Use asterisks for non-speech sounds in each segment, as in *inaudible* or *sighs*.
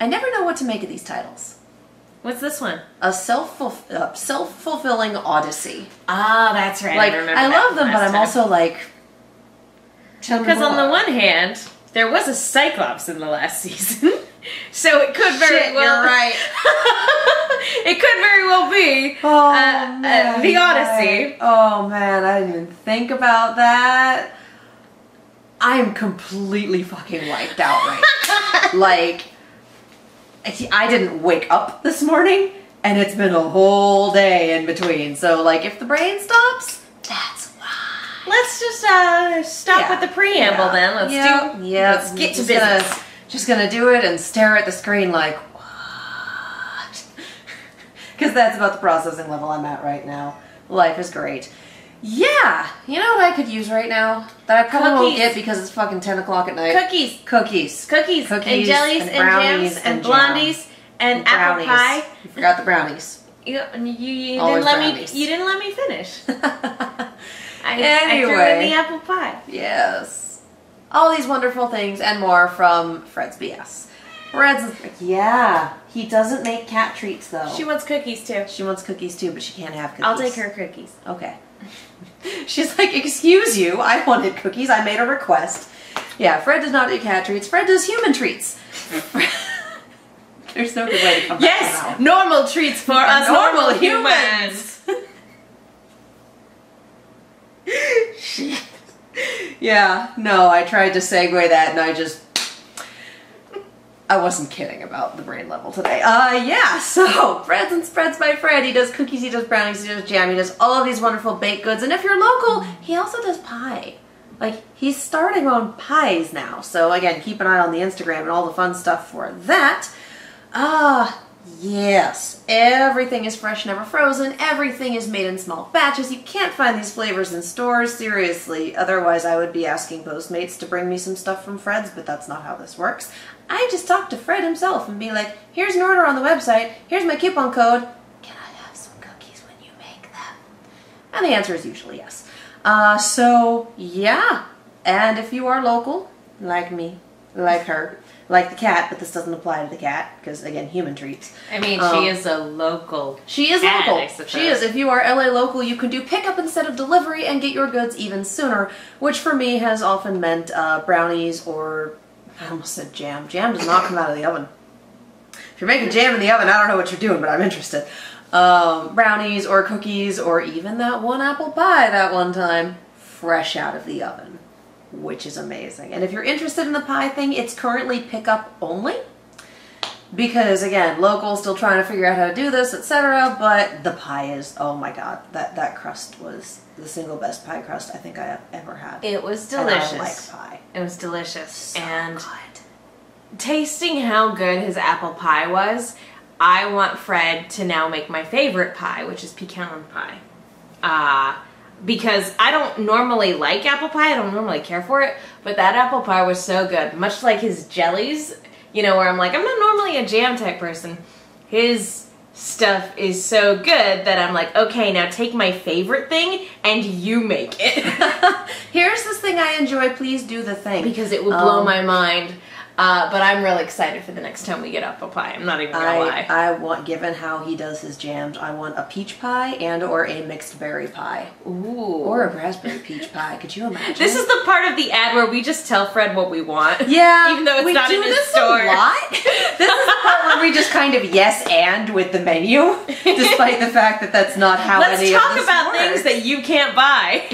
I never know what to make of these titles. What's this one? A self uh, self fulfilling odyssey. Ah, that's right. Like I, I, love them, but I'm time. also like. Because on the one hand, there was a Cyclops in the last *laughs* season. so it could very Shit, well you're right. *laughs* it could very well be Oh, uh, uh, the Odyssey. Oh man, I didn't even think about that. I am completely fucking wiped out right. *laughs* like, I I didn't wake up this morning, and it's been a whole day in between. So, like, if the brain stops, that's why. Let's just uh, stop Yeah. with the preamble Yeah. then. Let's do. Yeah. Let's get to business. Gonna, just gonna do it and stare at the screen like what? *laughs* Because that's about the processing level I'm at right now. Life is great. Yeah, you know what I could use right now that I probably won't get because it's fucking ten o'clock at night. Cookies, Cookies. cookies, and Cookies jellies, and and, jams, and and, blondies, and, apple brownies. pie. You forgot the brownies. You, you, you didn't let brownies. me. You didn't let me finish. *laughs* I, I threw Anyway. in the apple pie. yes. All these wonderful things and more from Fred's BS. Fred's yeah. He doesn't make cat treats though. She wants cookies too. She wants cookies too, but she can't have cookies. I'll take her cookies. Okay. She's like, excuse you, I wanted cookies. I made a request. Yeah, Fred does not do cat treats. Fred does human treats. *laughs* There's no good way to come back Yes, normal treats for us Normal normal humans. *laughs* Shit. Yeah, no, I tried to segue that and I just. I wasn't kidding about the brain level today. Uh, yeah, *laughs* so Fred's and Spreads by Fred. He does cookies, he does brownies, he does jam, he does all of these wonderful baked goods. And if you're local, he also does pie. Like, he's starting on pies now. So, again, keep an eye on the Instagram and all the fun stuff for that. Ah, yes. Everything is fresh, never frozen. Everything is made in small batches. You can't find these flavors in stores, seriously. Otherwise, I would be asking Postmates to bring me some stuff from Fred's, but that's not how this works. I just talk to Fred himself and be like, here's an order on the website, here's my coupon code. Can I have some cookies when you make them? And the answer is usually yes. Uh, so, yeah. And if you are local, like me, like her, like the cat, but this doesn't apply to the cat, because again, human treats. I mean, Um, she is a local. She is Cat, local. She is. If you are LA local, you can do pickup instead of delivery and get your goods even sooner, which for me has often meant uh, brownies or I almost said jam. Jam does not come out of the oven. If you're making jam in the oven, I don't know what you're doing, but I'm interested. Um, brownies or cookies or even that one apple pie that one time, fresh out of the oven, which is amazing. And if you're interested in the pie thing, it's currently pickup only because again local still trying to figure out how to do this etc but the pie is oh my god that that crust was the single best pie crust i think i have ever had It was And I delicious. like pie It was delicious. so and good. tasting how good his apple pie was, I want Fred to now make my favorite pie, which is pecan pie. Uh, because I don't normally like apple pie, I don't normally care for it, but that apple pie was so good. Much like his jellies, you know, where I'm like, I'm not normally a jam type person. His stuff is so good that I'm like, okay, now take my favorite thing and you make it. *laughs* here's this thing i enjoy please do the thing because it would blow Um, my mind. Uh, but I'm really excited for the next time we get apple pie. I'm not even gonna I, lie. I want given how he does his jams i want a peach pie and or a mixed berry pie Ooh. or a raspberry peach *laughs* pie could you imagine this is the part of the ad where we just tell Fred what we want. *laughs* Yeah, Even though it's not in his store. a lot. *laughs* this is the part where we just kind of yes and with the menu, despite the fact that that's not how Let's any talk of this about things that you can't buy.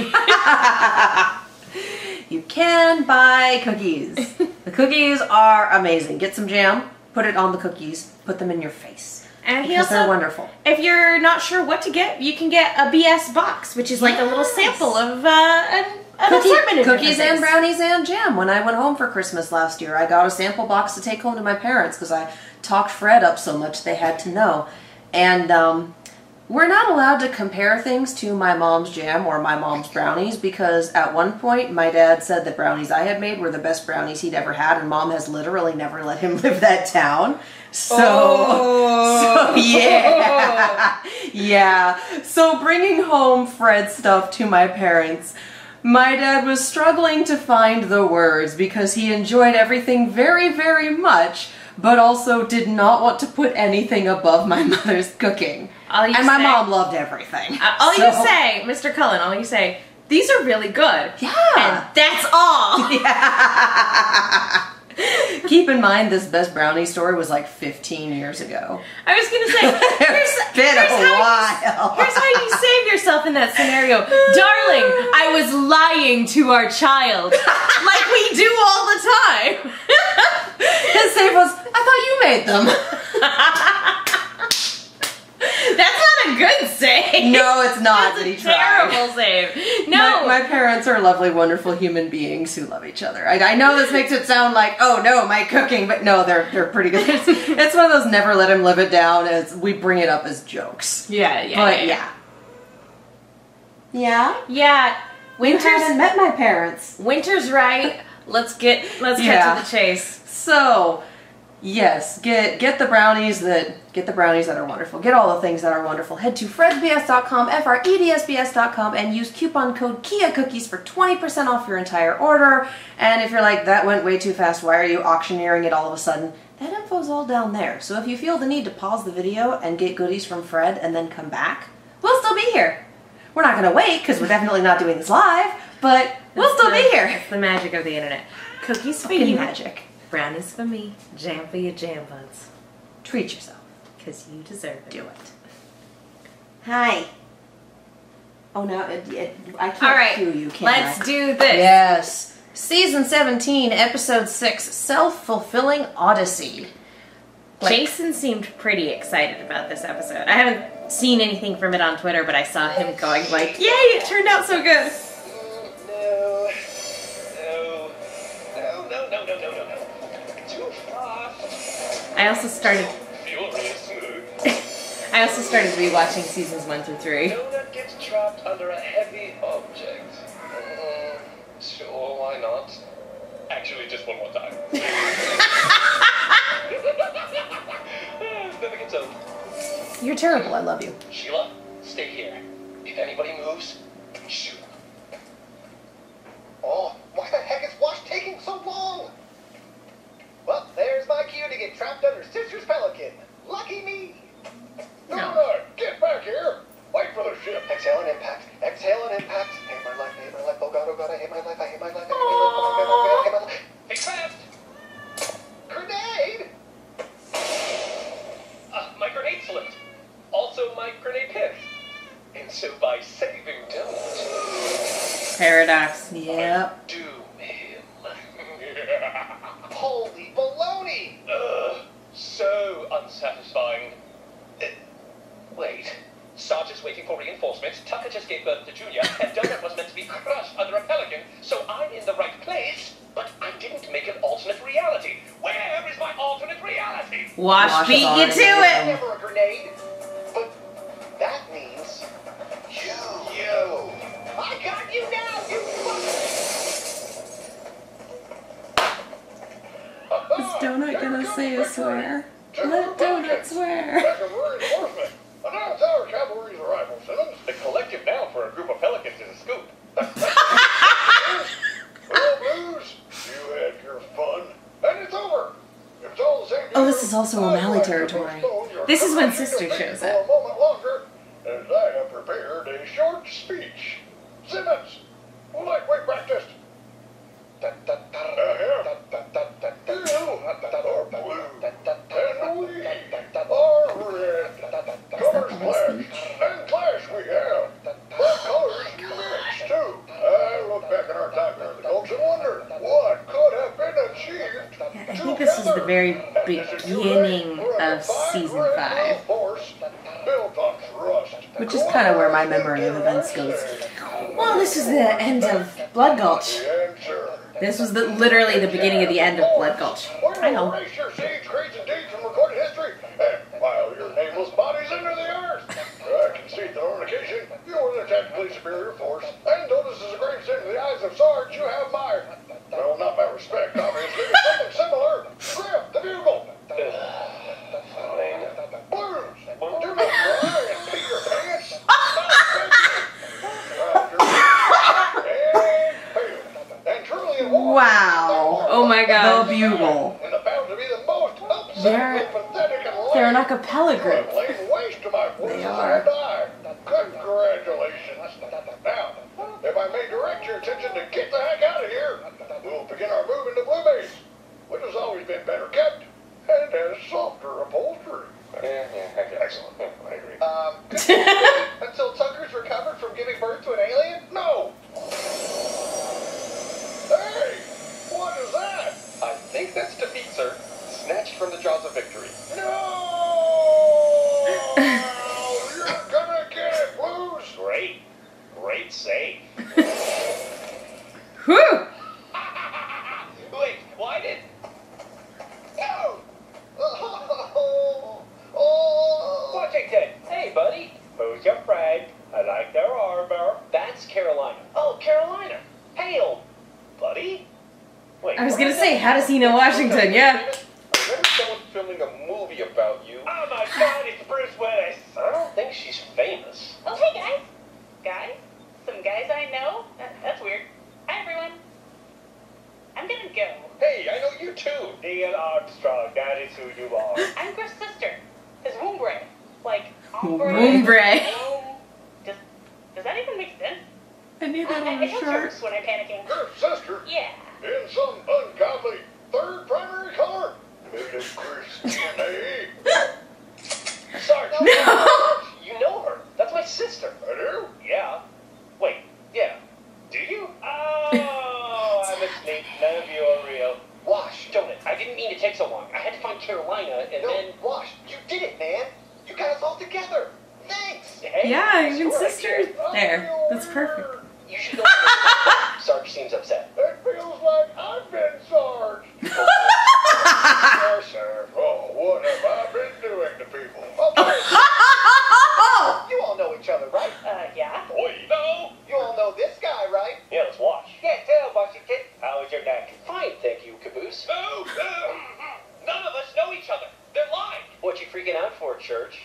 you can buy cookies. The cookies are amazing. Get some jam, put it on the cookies, put them in your face and he because they're also, wonderful. if you're not sure what to get, you can get a BS box, which is like a little sample of uh, an, an Cookie- cookies and brownies and jam. When I went home for Christmas last year, I got a sample box to take home to my parents because I talked Fred up so much they had to know. And um, we're not allowed to compare things to my mom's jam or my mom's brownies because at one point my dad said the brownies I had made were the best brownies he'd ever had, and mom has literally never let him *laughs* live that down. So, Oh. so yeah, *laughs* yeah. So bringing home Fred stuff to my parents, my dad was struggling to find the words because he enjoyed everything very, very much, but also did not want to put anything above my *laughs* mother's cooking. All you and my say- mom loved everything. Uh, all So- you say, Mr. Cullen, all you say, these are really good. Yeah. And that's all. *laughs* Yeah. Keep in mind, this best brownie story was like 15 years ago. I was gonna say, *laughs* here's, It's been here's a how while. You, here's how you save yourself in that scenario, darling. I was lying to our child, like we do all the time. *laughs* His save was, I thought you made them. That's not a good save. no, it's not, That's a he tried. terrible save. No, My, my parents are lovely, wonderful human beings who love each other. I, I know this makes it sound like, oh no, my cooking, but no, they're they're pretty good. It's, *laughs* it's one of those never let him live it down as we bring it up as jokes. yeah, yeah, But yeah, yeah. Yeah? yeah. Winter's haven't met my parents. winter's right. Let's get let's Yeah. get to the chase. So, yes, get get the brownies that get the brownies that are wonderful. Get all the things that are wonderful. Head to fredsbs.com, f r e d s b s.com, and use coupon code Kia Cookies for twenty percent off your entire order. And if you're like that went way too fast, why are you auctioneering it all of a sudden? That info's all down there. So if you feel the need to pause the video and get goodies from Fred and then come back, we'll still be here. We're not gonna wait because we're definitely not doing this live, but we'll still be here. It's the magic of the internet. Cookies for you, magic. Brownies for me, jam for your jam buds, Treat yourself. cause you deserve it. Do it. Hi. Oh no, it, it, I can't All right, cue you, can let's I? do this. Yes. Season 17, Episode 6, Self-Fulfilling Odyssey. Like- Jason seemed pretty excited about this episode. I haven't seen anything from it on Twitter, but I saw him going like, "Yay! It turned out so good." I also started. Feel really smooth. I also started rewatching seasons one through three. Donut gets trapped under a heavy object. Mm, sure, why not? Actually, just one more time. Never gets old. You're terrible, I love you. Sheila, stay here. If anybody moves, shoot. Oh, why the heck is Wash taking so long? Well, there's my cue to get trapped under Sister's Pelican. Donut gonna say a swear? Let Donut swear. reinforcement. Announce our cavalry's arrival, Simmons. The collective noun for a group of pelicans is a scoop. well, Blues, you had your fun, and it's over. It's all the same Oh, this is also I'd O'Malley territory. This is when Sister to think shows for up. a moment longer, as I have prepared a short speech. Simmons, the very beginning of season five. Which is kind of where my memory of events goes. Well, this is the end of Blood Gulch. This was the literally the beginning of the end of Blood Gulch. I know. Erase your seeds, creeds, and deeds from recorded history and file your nameless bodies into the earth. I concede the fornication. You are the technically superior force, and though this is a grave sin in the eyes of Sarge, you have my, well, not my respect, obviously, something similar. Grip, the bugle. Blues, do not cry and pee your pants. And truly in war, Wow. Oh my The god. bugle. the bound to be the most They're- exactly pathetic and They're an lame. a cappella group. a lame waste to my voices are. I may direct your attention to get the heck out of here, we'll begin our move into Blue Base, which has always been better kept and has softer upholstery. Yeah, yeah, excellent. *laughs* I agree. Um, *laughs* until Tucker's recovered from giving birth to an alien? No. Hey, what is that? I think that's defeat, sir. Snatched from the jaws of victory. No! You're gonna get it, Blues. Great. Great save. Whew! Wait, why did... No! Oh, oh. Washington! Hey, buddy. Who's your friend? I like their armor. That's Carolina. Oh, Carolina. Hail, buddy. Wait. I was what gonna is say, that? how does he know Washington? Yeah. I remember someone filming a movie about you. Oh my god, it's Bruce Willis. I don't think she's famous. Oh, hey guys. Guys? Some guys I know? That, that's weird. Hi, everyone. I'm gonna go. Hey, I know you too. Ian Armstrong, that is who you are. I'm Grif's sister. His womb brain. Like, ombre. Womb Does, does that even make sense? I need that on I a tell shirt. jokes when I'm panicking. Your sister, Yeah. in some ungodly third primary color, made a Christian Sarge. No. You know her. That's my sister. I do? Yeah. Wait, yeah. Do you? Oh, I'm asleep. None of you are real. Wash, don't it? I didn't mean to take so long. I had to find Carolina and No, then. Wash, you did it, man. You got us all together. Thanks. Hey, Yeah, even sure I sisters. There. That's perfect. You should go. Sarge seems upset. *laughs* It feels like I've been Sarge. yes, *laughs* sir. Oh, what have I been doing to people? *laughs* Okay. you all know each other, right? Uh, yeah. Boy, no. You all know this guy, right? Yeah, let's watch. Can't tell, Washington. How was your neck? Fine, thank you, Caboose. No, no. None of us know each other. They're lying. What you freaking out for, Church?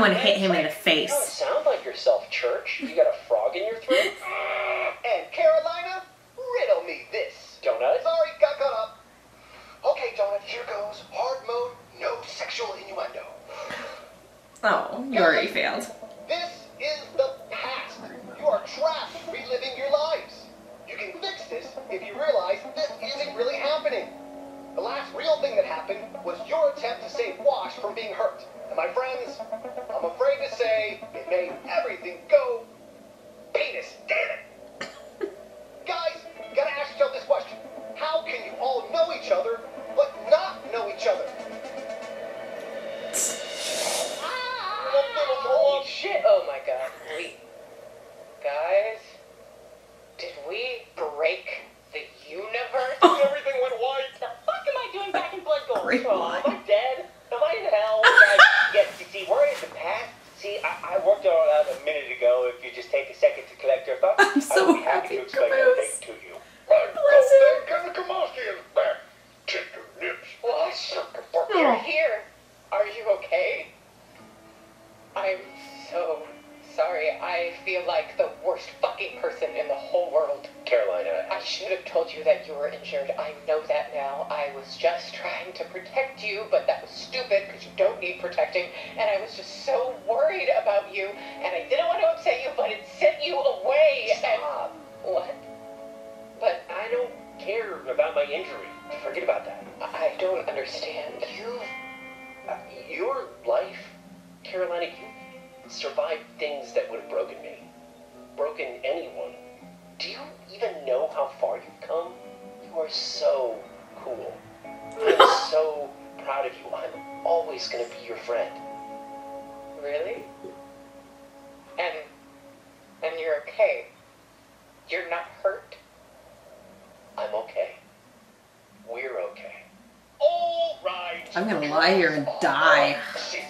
Someone a hit him in the trick. You don't sound like yourself, Church. You got a frog in your throat? And Carolina, riddle me this. Donut? Sorry, got caught up. Okay, Donut, here goes. Hard mode, no sexual innuendo. Oh, you already failed. This is the past. You are trapped reliving your lives. You can fix this if you realize this isn't really happening. The last real thing that happened was your attempt to save Wash from being hurt. And my friends, I'm afraid to say it made everything go penis. Damn it! *coughs* Guys, gotta ask yourself this question. How can you all know each other, but not know each other? Ah, holy shit. Oh my god. We. Guys? Did we break the universe? and *laughs* Everything went white. The fuck am I doing back in Blood Gulch? Great line. Carolina, you survived things that would have broken me, broken anyone. do you even know how far you've come? You are so cool. I'm *laughs* so proud of you. I'm always gonna be your friend. Really? And and you're okay. You're not hurt. I'm okay. We're okay. All right. I'm gonna lie here and die. *laughs*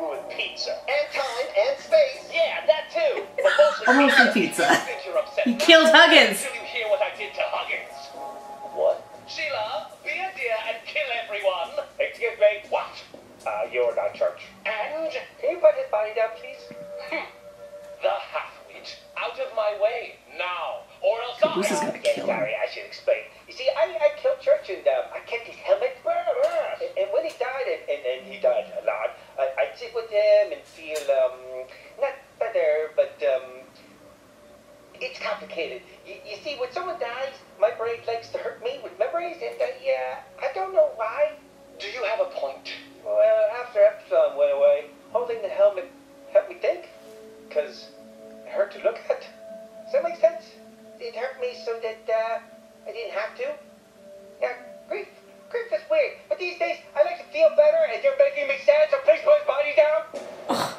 ruined pizza. And time and space. Yeah, that too. But mostly Almost a pizza. I think you're. He killed Huggins. Did you hear what I did to Huggins? What? Sheila, be a dear and kill everyone. Excuse me. What? Uh, you're not church. And can you put his body down, please? Hmm. The half-wit. Out of my way now, or else Caboose is I. gonna kill him. Sorry, I should explain. You see, I, I killed Church and um, I kept his helmet. And, and when he died, and, and, and he died a lot, I, I'd sit with him and feel um not better, but um it's complicated. You, you see, when someone dies, my brain likes to hurt me with memories, and I, uh, I don't know why. Do you have a point? Well, after Epsilon went away, holding the helmet helped me think. Because it hurt to look at. Does that make sense? It hurt me so that uh, I didn't have to. Yeah, grief. Grief is weird. But these days, I like to feel better, and you're making me sad, so please put his body down.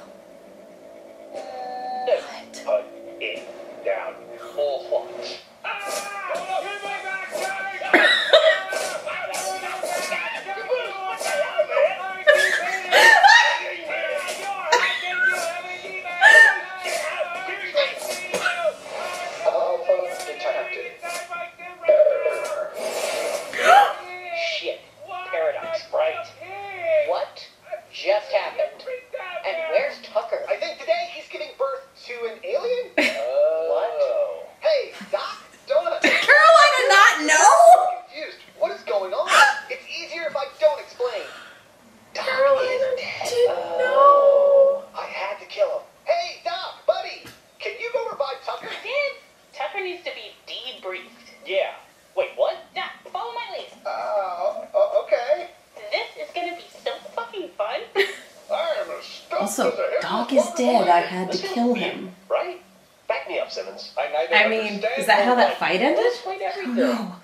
That how nor that fight it. ended? Explain everything. Oh,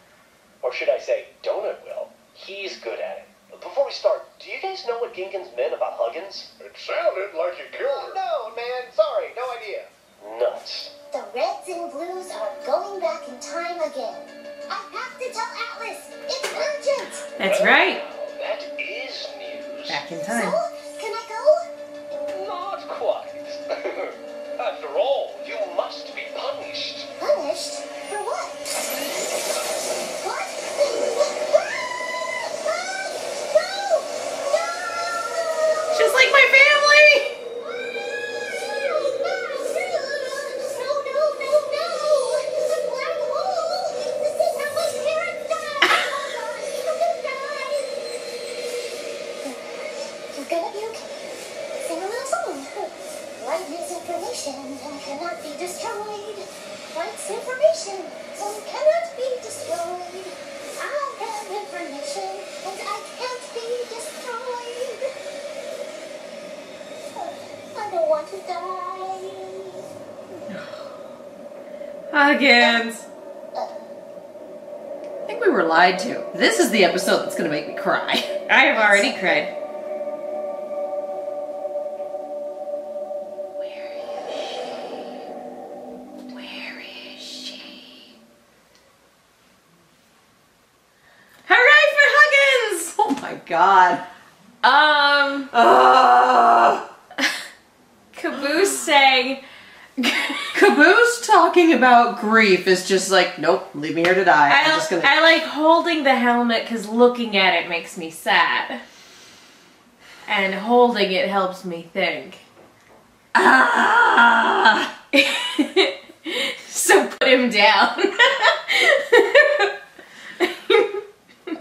or should I say, Donut will. He's good at it. Before we start, do you guys know what Genkins meant about Huggins? It sounded like you killed her. No, man. Sorry, no idea. Nuts. The reds and blues are going back in time again. I have to tell Atlas. It's urgent. That's right. That is news. Back in time. So, time. can I go? Not quite. *laughs* After all, Huggins. I think we were lied to. This is the episode that's gonna make me cry. *laughs* I have already cried. Where is she? Hooray for Huggins! Oh my god. Um, Ah. Caboose saying, Caboose talking about grief is just like, nope, leave me here to die. I, I'm just gonna. I like holding the helmet because looking at it makes me sad. And holding it helps me think. ah! *laughs* so put him down. *laughs*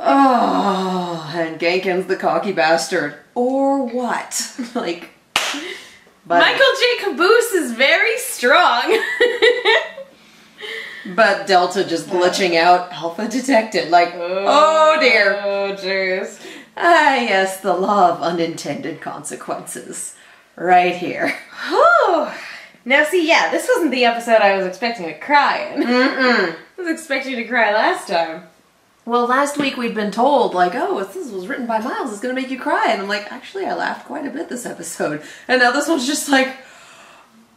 Oh, and Genkins the cocky bastard. Or what? *laughs* like, but, Michael J. Caboose is very strong. But Delta just glitching out, alpha detected. Like, oh dear. Oh, jeez. Ah, yes, the law of unintended consequences. right here. Whew. Now, see, yeah, this wasn't the episode I was expecting to cry in. Mm-mm. I was expecting to cry last time. Well, last week we'd been told, like, oh, this was written by Miles, it's gonna make you cry. And I'm like, actually, I laughed quite a bit this episode. And now this one's just like,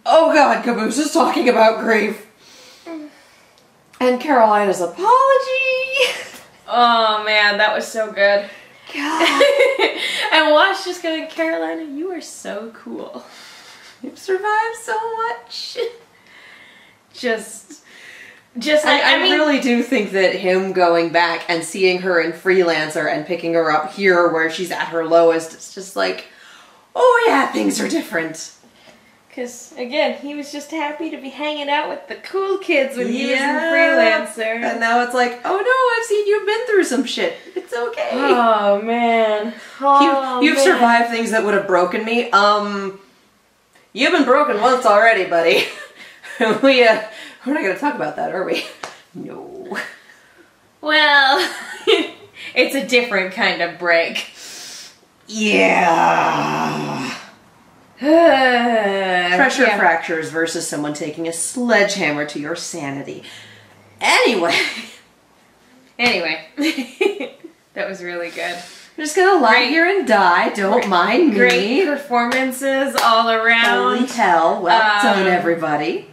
oh god, Caboose is talking about grief. And Carolina's apology. Oh man, that was so good. God, *laughs* and Wash just going, Carolina, you are so cool. you've survived so much. *laughs* Just, just, I, I, I, mean, really do think that him going back and seeing her in Freelancer and picking her up here where she's at her lowest, it's just like, oh yeah, things are different. Because, again, he was just happy to be hanging out with the cool kids when he Yeah. was in Freelancer. And now it's like, oh no, I've seen you've been through some shit. It's okay. oh, man. Oh, you, you've man. survived things that would have broken me. Um, you've been broken once already, buddy. *laughs* we uh, we're not gonna talk about that, are we? No. Well, *laughs* it's a different kind of break. Yeah. *sighs* Pressure Yeah. fractures versus someone taking a sledgehammer to your sanity. Anyway, *laughs* Anyway, *laughs* that was really good. I'm just gonna lie Great. here and die. Don't mind me. Great performances all Holy around. hell! Well Um, done, everybody.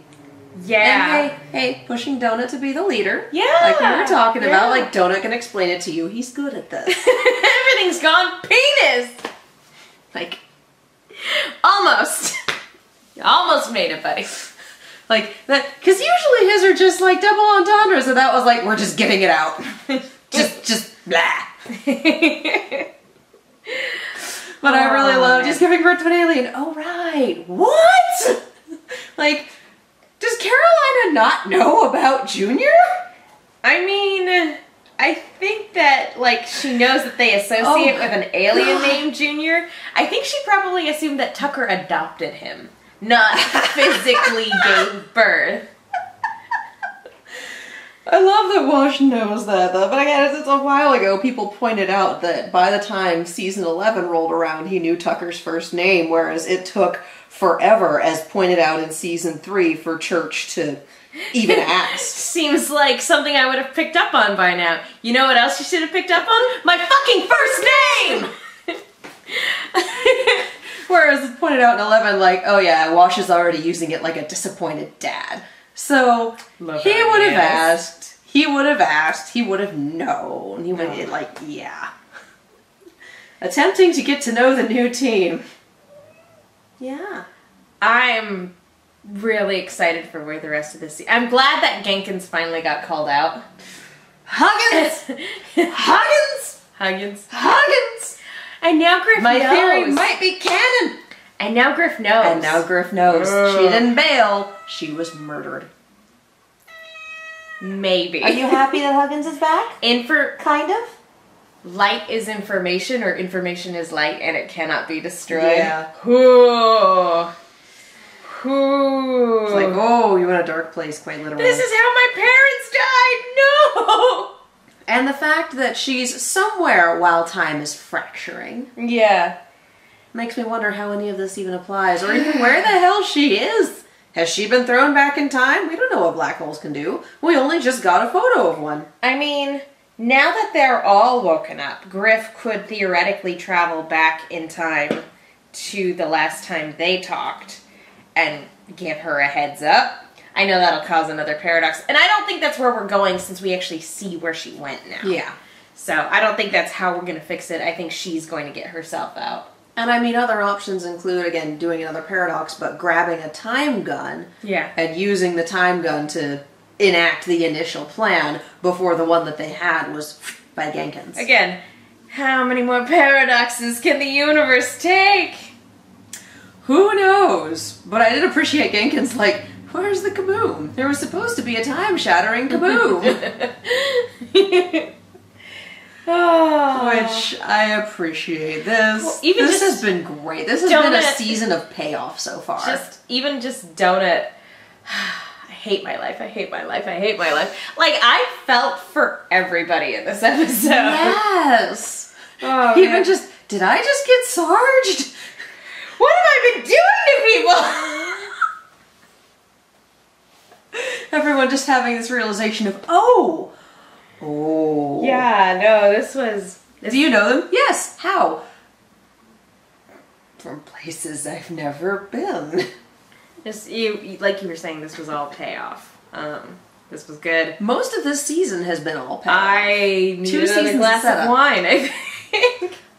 Yeah. And hey, hey, pushing Donut to be the leader. Yeah, Like we were talking yeah. about, like Donut can explain it to you. He's good at this. *laughs* Everything's gone penis. like, Almost. You *laughs* almost made it, buddy. like that, because usually his are just like double entendres, so that was like we're just getting it out. *laughs* just, just blah. *laughs* But I really Oh, love just giving birth to an alien. Oh right, what? like, does Carolina not know about Junior? I mean, I think that like she knows that they associate Oh, with an alien God. named Junior. I think she probably assumed that Tucker adopted him, not physically *laughs* gave birth. I love that Wash knows that, though. But again, it's, it's a while ago. People pointed out that by the time season eleven rolled around, he knew Tucker's first name, whereas it took forever, as pointed out in season three, for Church to even asked. *laughs* Seems like something I would have picked up on by now. You know what else you should have picked up on? My fucking first name! *laughs* Whereas it's pointed out in eleven, like, oh yeah, Wash is already using it like a disappointed dad. So Love he would have asked. He would have asked. He would have known. He would oh. No. like, yeah. Attempting to get to know the new team. Yeah. I'm really excited for where the rest of this. I'm glad that Genkins finally got called out. Huggins! *laughs* Huggins! Huggins. Huggins! And now Grif My knows. theory might be canon! And now Grif knows. And now Grif knows. Ugh. She didn't bail. She was murdered. Maybe. Are you happy that Huggins is back? Infor Kind of? light is information, or information is light, and it cannot be destroyed. Yeah. Ooh. Ooh. Like, oh, you're in a dark place, quite literally. This is how my parents died. No. and the fact that she's somewhere while time is fracturing Yeah. makes me wonder how any of this even applies, or even where the hell she is. Has she been thrown back in time? We don't know what black holes can do. We only just got a photo of one. I mean, now that they're all woken up, Grif could theoretically travel back in time to the last time they talked and give her a heads up. I know that'll cause another paradox, and I don't think that's where we're going since we actually see where she went now. Yeah. So I don't think that's how we're gonna fix it. I think she's going to get herself out. And I mean, other options include, again, doing another paradox, but grabbing a time gun Yeah. and using the time gun to enact the initial plan before the one that they had was by Genkins. Again, how many more paradoxes can the universe take? Who knows? But I did appreciate Genkins like, where's the kaboom? There was supposed to be a time shattering kaboom. oh. *laughs* Which I appreciate this. Well, even this just has been great. This has been a season of payoff so far. just even just donut *sighs* i hate my life i hate my life i hate my life like i felt for everybody in this *laughs* episode yes. oh, Even man. just did I just get sarged? What have I been doing to people? *laughs* Everyone just having this realization of, oh, oh. yeah, no, this was. This, Do you know them? Yes. How? From places I've never been. This, you, like you were saying, this was all payoff. Um, this was good. Most of this season has been all payoff. I Two seasons glass of setup. of wine.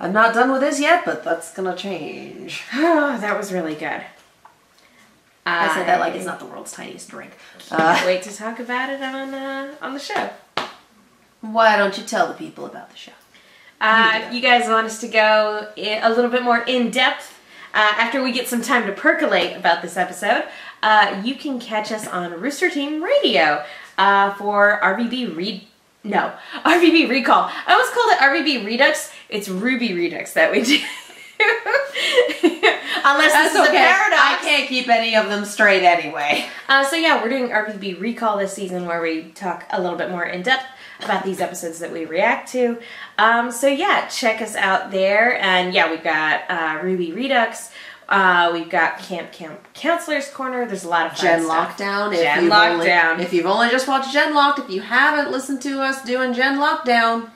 I. I'm not done with this yet, but that's gonna change. *sighs* Oh, that was really good. I said that like it's not the world's tiniest drink. Can't Uh, *laughs* wait to talk about it on uh, on the show. why don't you tell the people about the show? Uh, You you guys want us to go a little bit more in depth uh, after we get some time to percolate about this episode, uh, you can catch us on Rooster Team Radio uh, for RVB Read. No, *laughs* RVB Recall. I always called it RVB Redux. It's RWBY Redux that we do. *laughs* Unless That's this is okay. a paradox. I can't keep any of them straight anyway. Uh, so yeah, we're doing RVB Recall this season where we talk a little bit more in depth about these episodes that we react to. Um, so yeah, check us out there. And yeah, we've got uh, RWBY Redux. Uh, we've got Camp Camp Counselor's Corner. There's a lot of fun Gen stuff. Lockdown. If Gen you've Lockdown. Only, if you've only just watched Gen Locked, if you haven't listened to us doing Gen Lockdown,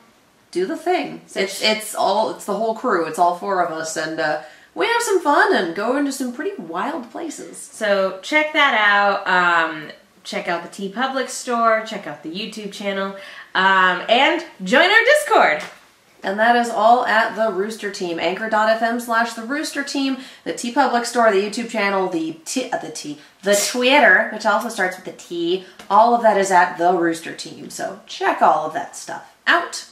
do the thing. It's it's all it's the whole crew. It's all four of us, and uh, we have some fun and go into some pretty wild places. So check that out. Um, check out the TeePublic store. Check out the YouTube channel. Um, and join our Discord. And that is all at the Rooster Team. Anchor.fm slash the Rooster Team, the TeePublic Store, the YouTube channel, the T, uh, the T, the Twitter, which also starts with the T. All of that is at the Rooster Team. So check all of that stuff out.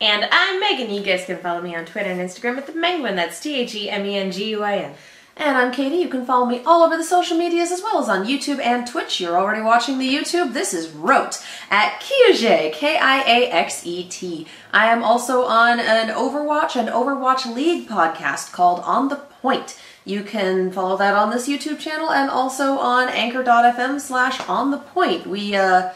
And I'm Megan. You guys can follow me on Twitter and Instagram at the Menguin. That's T H E M E N G U I N. And I'm Katie. You can follow me all over the social medias as well as on YouTube and Twitch. You're already watching the YouTube. This is Rote at Kiaxet, K-I-A-X-E-T. I am also on an Overwatch and Overwatch League podcast called On the Point. You can follow that on this YouTube channel and also on anchor.fm slash on the point. We, uh,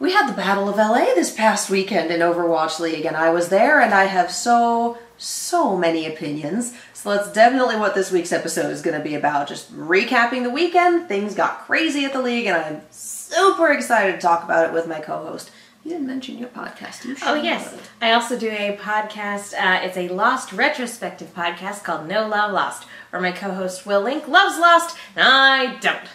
we had the Battle of LA this past weekend in Overwatch League, and I was there, and I have so, so many opinions. So that's definitely what this week's episode is going to be about. Just recapping the weekend. Things got crazy at the league, and I'm super excited to talk about it with my co host. You didn't mention your podcast. You. Oh, yes. I also do a podcast. Uh, it's a Lost retrospective podcast called No Love Lost, where my co host Will Link loves Lost, and I don't.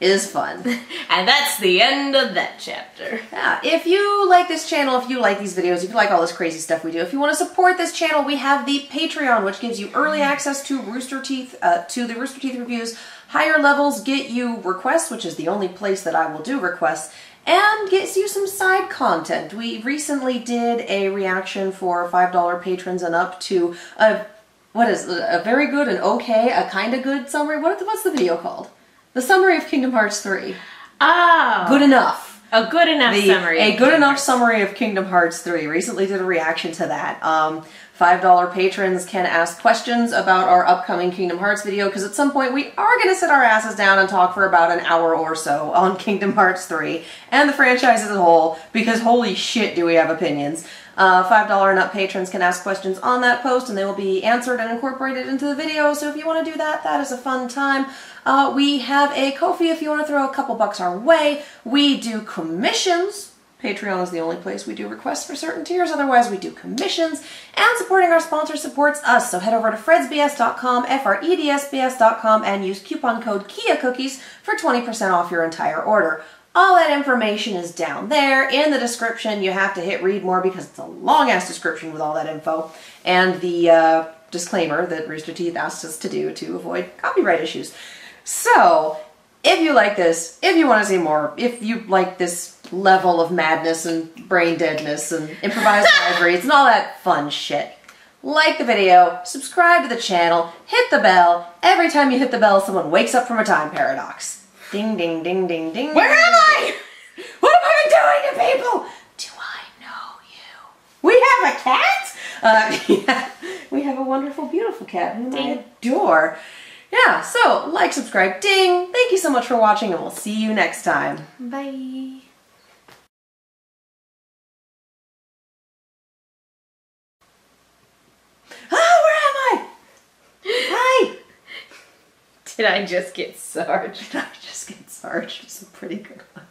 Is fun. *laughs* And that's the end of that chapter. Yeah, if you like this channel, if you like these videos, if you like all this crazy stuff we do, if you want to support this channel, we have the Patreon, which gives you early access to Rooster Teeth, uh, to the Rooster Teeth reviews. Higher levels get you requests, which is the only place that I will do requests, and gets you some side content. We recently did a reaction for $5 patrons and up to a, what is, a very good, an okay, a kind of good summary. What, what's the video called? The summary of Kingdom Hearts 3. Oh. Good enough A good enough the, summary. A good Kingdom enough Hearts. summary of Kingdom Hearts 3. Recently did a reaction to that. Um, $5 patrons can ask questions about our upcoming Kingdom Hearts video because at some point we are going to sit our asses down and talk for about an hour or so on *laughs* Kingdom Hearts 3 and the franchise as a whole because holy shit do we have opinions. Uh, $5 and up patrons can ask questions on that post and they will be answered and incorporated into the video. So if you want to do that, that is a fun time. Uh, we have a Ko-fi if you want to throw a couple bucks our way. We do commissions. Patreon is the only place we do requests for certain tiers. Otherwise, we do commissions. And supporting our sponsor supports us. So head over to fredsbs.com, F-R-E-D-S-B-S.com, and use coupon code Kia Cookies for 20% off your entire order. All that information is down there in the description. You have to hit read more because it's a long ass description with all that info. And the uh, disclaimer that Rooster Teeth asked us to do to avoid copyright issues. So, if you like this, if you want to see more, if you like this level of madness and brain deadness and improvised *laughs* libraries and all that fun shit, like the video, subscribe to the channel, hit the bell. Every time you hit the bell, someone wakes up from a time paradox. Ding, ding, ding, ding, ding. Where am I? *laughs* What have I doing to people? Do I know you? We have a cat? Uh, *laughs* yeah, we have a wonderful, beautiful cat whom I adore. Yeah, so like, subscribe, ding. Thank you so much for watching, and we'll see you next time. Bye. Ah, where am I? Hi. *laughs* Did I just get sarged? *laughs* I just get sarged? It's a pretty good one.